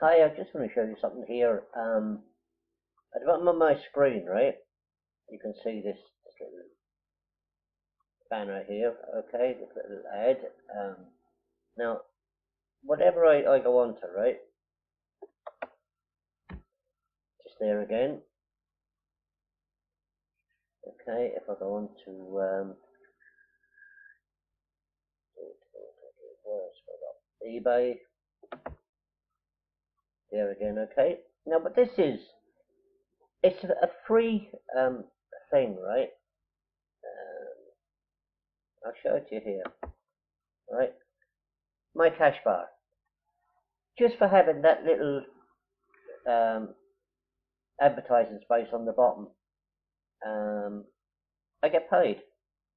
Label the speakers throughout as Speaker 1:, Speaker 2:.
Speaker 1: Hi, I just want to show you something here. Um, at the bottom of my screen, right, you can see this, little banner here, okay, this little ad. Um, now, whatever I, I go on to, right, just there again. Okay, if I go on to um, eBay, there again, okay. Now, but this is, it's a free um, thing, right? Um, I'll show it to you here, right? My cash bar. Just for having that little um, advertising space on the bottom, um, I get paid,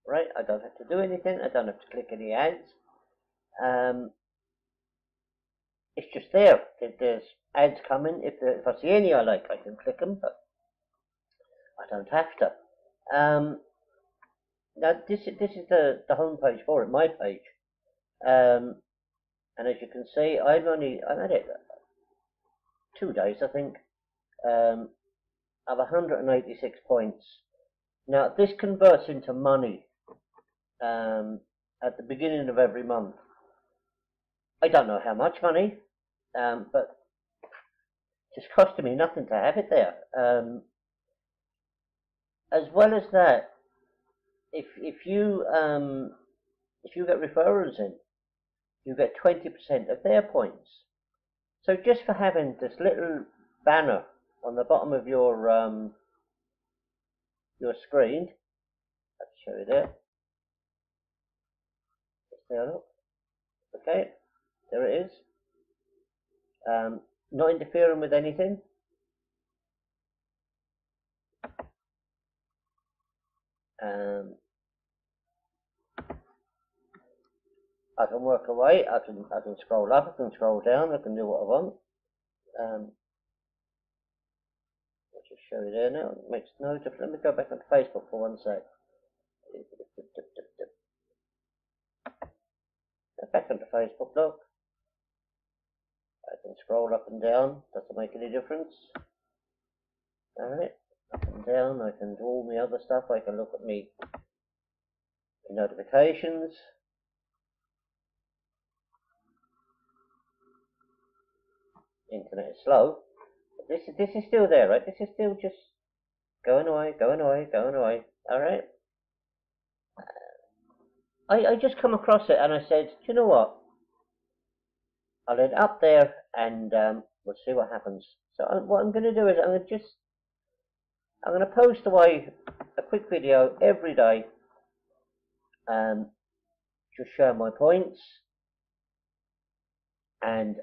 Speaker 1: right? I don't have to do anything. I don't have to click any ads. Um, it's just there. There's ads coming. If, if I see any I like, I can click them, but I don't have to. Um, now this this is the the home page for it, my page, um, and as you can see, I've only I've had it two days, I think. Um, of 186 points. Now this converts into money um, at the beginning of every month. I don't know how much money, um, but it's costing me nothing to have it there. Um, as well as that, if if you um, if you get referrals in, you get 20% of their points. So just for having this little banner on the bottom of your um, your screen, I'll show you there. there, look. Okay, there it is. Um, not interfering with anything. Um, I can work away, I can I can scroll up, I can scroll down, I can do what I want. Um, I'll just show you there now. It makes no difference. Let me go back on Facebook for one sec. Back onto Facebook, look. I can scroll up and down, doesn't make any difference. Alright up and down. I can do all the other stuff. I can look at me notifications. Internet is slow. But this is this is still there, right? This is still just going away, going away, going away. Alright? I, I just come across it and I said, do you know what? I'll it up there and um, we'll see what happens. So I, what I'm going to do is I'm going to just I'm going to post away a quick video every day um, to share my points and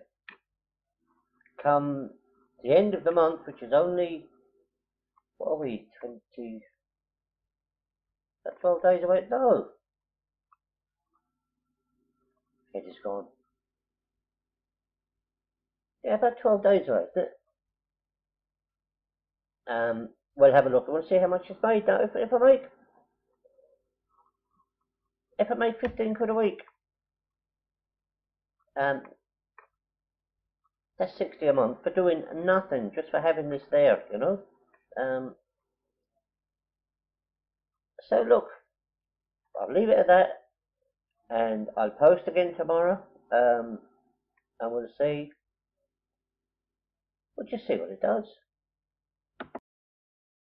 Speaker 1: come the end of the month which is only what are we 20 that 12 days away? No. It is gone yeah about 12 days away um we'll have a look. I want to see how much it's made now. If, if I make if I make 15 quid a week, um, that's 60 a month for doing nothing, just for having this there, you know. Um, so look, I'll leave it at that, and I'll post again tomorrow, um, and we'll see. We'll just see what it does.